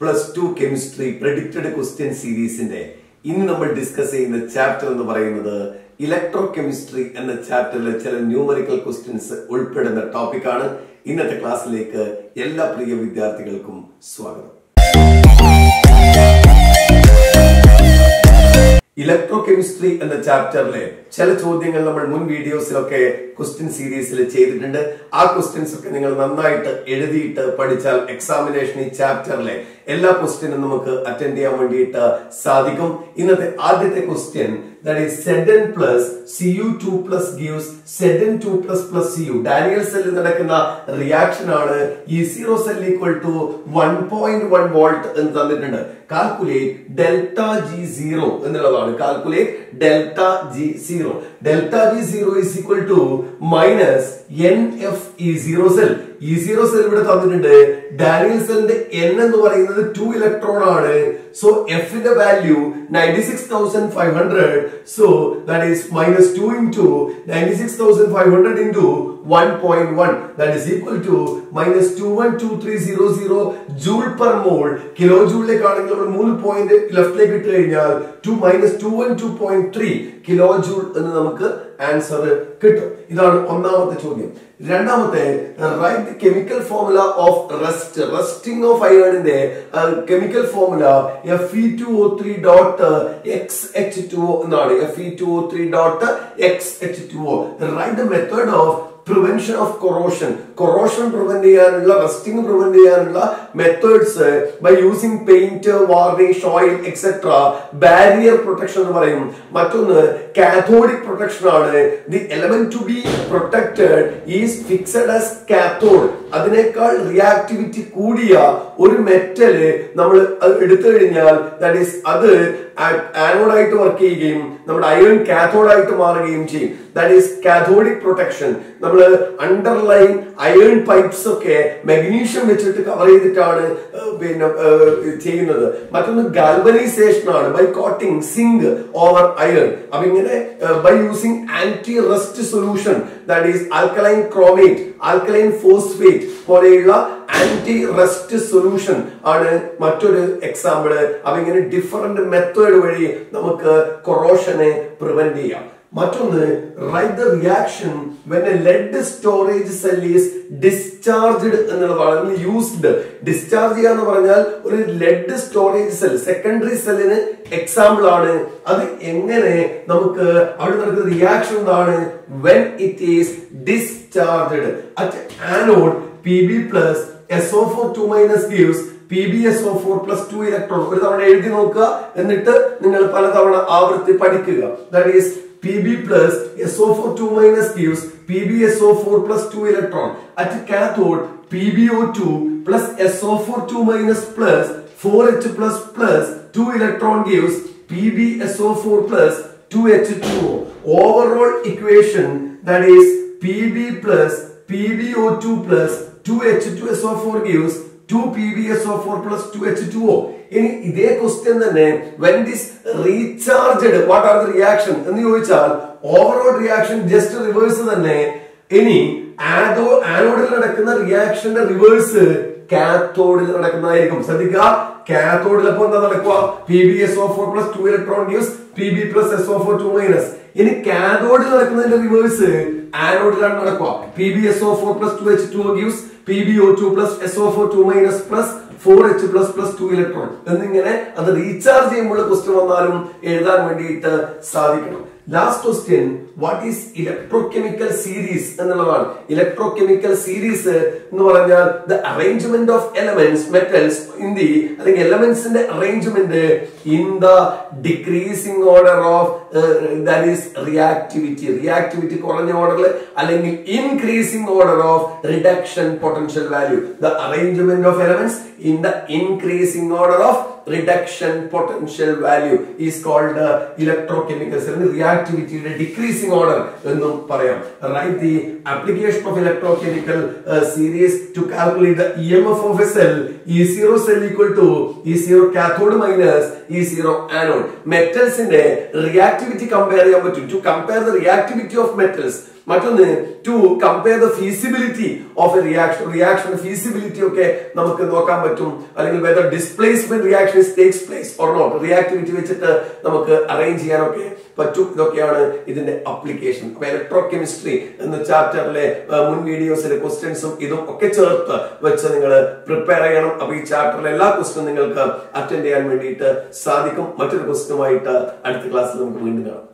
Plus two chemistry predicted question സീരീസിന്റെ ഇന്ന് നമ്മൾ ഡിസ്കസ് ചെയ്യുന്ന ചാപ്റ്റർ എന്ന് പറയുന്നത് ഇലക്ട്രോ കെമിസ്ട്രി എന്ന ചാപ്റ്ററിലെ ചില ന്യൂമറിക്കൽ ക്വസ്റ്റ്യൻസ് ഉൾപ്പെടുന്ന ടോപ്പിക്കാണ് ഇന്നത്തെ ക്ലാസ്സിലേക്ക് എല്ലാ പ്രിയ വിദ്യാർത്ഥികൾക്കും സ്വാഗതം. ഇലക്ട്രോ കെമിസ്ട്രി എന്ന ചാപ്റ്ററിലെ ചില ചോദ്യങ്ങൾ നമ്മൾ മുൻ വീഡിയോസിലൊക്കെ ക്വസ്റ്റ്യൻ സീരീസിൽ ചെയ്തിട്ടുണ്ട്. ആ ക്വസ്റ്റ്യൻസ് ഒക്കെ നിങ്ങൾ നന്നായിട്ട് എഴുതിയിട്ട് പഠിച്ചാൽ എക്സാമിനേഷൻ ഈ ചാപ്റ്ററിലെ എല്ലാ ക്വസ്റ്റ്യനും നമുക്ക് അറ്റൻഡ് ചെയ്യാൻ വേണ്ടിയിട്ട് സാധിക്കും. ഇന്നത്തെ ആദ്യത്തെ question that is Z N plus C U two plus gives Z N two plus plus C U Daniel സെല്ലിൽ നടക്കുന്ന റിയാക്ഷൻ ആണ് E zero cell equal to one point one volt എന്ന് തന്നിട്ടുണ്ട്. കാൽക്കുലേറ്റ് ഡെൽറ്റ ജി സീറോ എന്നുള്ളതാണ്. Calculate delta G zero delta G zero is equal to minus N F E zero cell E zero cell ഇവിടെ തന്നിട്ടുണ്ട്. Daniel സെല്ലിന്റെ N എന്ന് പറയുന്നത് two electron ആണ്. So എഫിന്റെ value ninety six thousand five hundred so that is minus two into ninety six thousand five hundred into one point one that is equal to minus two one two three zero zero joule per mole kilo ജൂളിലേക്ക് ആണെങ്കിൽ നമ്മൾ മൂന്ന് point ലെഫ്റ്റിലേക്ക് ഇട്ട് കഴിഞ്ഞാൽ two minus two one two point three kilo joule എന്ന് നമുക്ക് answer കിട്ടും. ഇതാണ് ഒന്നാമത്തെ ചോദ്യം. രണ്ടാമത്തെ write chemical formula of rust rusting of അയേണിന്റെ chemical formula F E two O three dot X H two O എന്നാണ്. F E two O three dot X H two O write method of prevention of corrosion corrosion prevent ചെയ്യാനുള്ള rusting prevent ചെയ്യാനുള്ള methods by using paint varnish oil etcetera barrier protection എന്ന് പറയും. മറ്റൊന്ന് cathodic protection ആണ്. The element to be protected is fixed as cathode അതിനേക്കാൾ reactivity കൂടിയ ഒരു metal നമ്മൾ എടുത്തു കഴിഞ്ഞാൽ ദാറ്റ് ഈസ് അത് ആനോഡായിട്ട് വർക്ക് ചെയ്യുകയും നമ്മുടെ അയൺ കാഥോഡായിട്ട് മാറുകയും ചെയ്യും. ദാറ്റ് ഈസ് കാഥോഡിക് പ്രൊട്ടക്ഷൻ നമ്മൾ അണ്ടർലൈൻ അയൺ പൈപ്സ് ഒക്കെ മെഗ്നീഷ്യം വെച്ചിട്ട് കവർ ചെയ്തിട്ടാണ് പിന്നെ ചെയ്യുന്നത്. മറ്റൊന്ന് ഗാൽവനൈസേഷൻ ആണ്. By coating zinc over iron അപ്പൊ ഇങ്ങനെ by using anti rust solution that is alkaline chromate alkaline phosphate പോലെയുള്ള ആന്റി റെസ്റ്റ് സൊല്യൂഷൻ ആണ് മറ്റൊരു എക്സാമ്പിൾ അപ്പൊ ഇങ്ങനെ ഡിഫറെന്റ് മെത്തേഡ് വഴി നമുക്ക് കൊറോഷനെ പ്രിവെന്റ് ചെയ്യാം. മറ്റൊന്ന് write the reaction when a lead storage cell is discharged എന്നുള്ള എന്നുള്ളതാണ് യൂസ്ഡ് ഡിസ്ചാർജ് ചെയ്യുക എന്ന് പറഞ്ഞാൽ ഒരു ലെഡ് സ്റ്റോറേജ് സെൽ സെക്കൻഡറി സെല്ലിന് എക്സാമ്പിൾ ആണ്. അത് എങ്ങനെ നമുക്ക് അവിടെ നടക്കുന്ന റിയാക്ഷൻ എന്താണ്? When it is discharged at anode P B plus S O four two minus gives P B S O four plus two electron ഒരു തവണ എഴുതി നോക്കുക എന്നിട്ട് നിങ്ങൾ പലതവണ ആവർത്തി പഠിക്കുക that is Pb plus SO4 2 minus gives PbSO4 plus 2 electron. At cathode, PbO2 plus SO4 2 minus plus 4H plus plus 2 electron gives PbSO4 plus 2H2O. Overall equation that is Pb plus PbO2 plus 2H2SO4 gives 2PbSO4 plus 2H2O. ഇനി ഇതേ question തന്നെ when this recharged what are the reaction എന്ന് ചോദിച്ചാൽ overall reaction just reverse തന്നെ. ഇനി ആഡോ ആനോഡിൽ നടക്കുന്ന റിയാക്ഷന്റെ reverse കാത്തോഡിൽ നടക്കുന്നതായിരിക്കും. ശ്രദ്ധിക്കുക. കാത്തോഡിൽ അപ്പൊ എന്താ നടക്കുക P B S O four plus two electron news P B plus S O four two minus ഇനി കാഥോഡിൽ നടക്കുന്നതിന്റെ റിവേഴ്സ് ആനോഡിലാണ് നടക്കുക P B S O four plus two H two gives P B O two plus S O four two minus plus four H plus plus two electron എന്നിങ്ങനെ അത് recharge ചെയ്യുമ്പോൾ question വന്നാലും എഴുതാൻ വേണ്ടിയിട്ട് സാധിക്കണം. Last question what is electrochemical series എന്നുള്ളതാണ്. Electrochemical series എന്ന് പറഞ്ഞാൽ the arrangement of elements metals in the അല്ലെങ്കിൽ എലമെന്റ്സിന്റെ arrangement in the decreasing order of that is reactivity reactivity കുറഞ്ഞ ഓർഡറിൽ അല്ലെങ്കിൽ increasing order of reduction potential value the arrangement of elements in the increasing order of reduction potential value is called electrochemicals അല്ലെങ്കിൽ റിയാക്ടിവിറ്റിയുടെ decreasing order എന്നും പറയാം. Right the application of electrochemical series to calculate the E M F of a cell E zero cell equal to E zero cathode minus E zero anode മെറ്റൽസിന്റെ reactivity compare ചെയ്യാൻ പറ്റും. To compare the reactivity of metals മറ്റൊന്ന് to compare the feasibility of a reaction reaction feasibility ഒക്കെ നമുക്ക് നോക്കാൻ പറ്റും. അല്ലെങ്കിൽ whether displacement reaction takes place or not reactivity വെച്ചിട്ട് നമുക്ക് അറേഞ്ച് ചെയ്യാനൊക്കെ പറ്റും. ഇതൊക്കെയാണ് ഇതിന്റെ അപ്ലിക്കേഷൻ അപ്പൊ ഇലക്ട്രോ കെമിസ്ട്രി എന്ന ചാപ്റ്ററിലെ മുൻ വീഡിയോസിലെ ക്വസ്റ്റ്യൻസും ഇതും ഒക്കെ ചേർത്ത് വെച്ച് നിങ്ങൾ പ്രിപ്പയർ ചെയ്യണം. അപ്പൊ ഈ ചാപ്റ്ററിലെ എല്ലാ ക്വസ്റ്റ്യനും നിങ്ങൾക്ക് അറ്റൻഡ് ചെയ്യാൻ വേണ്ടിയിട്ട് സാധിക്കും. മറ്റൊരു ക്വസ്റ്റ്യനുമായിട്ട് അടുത്ത ക്ലാസ്സിൽ നമുക്ക് വീണ്ടും കാണാം.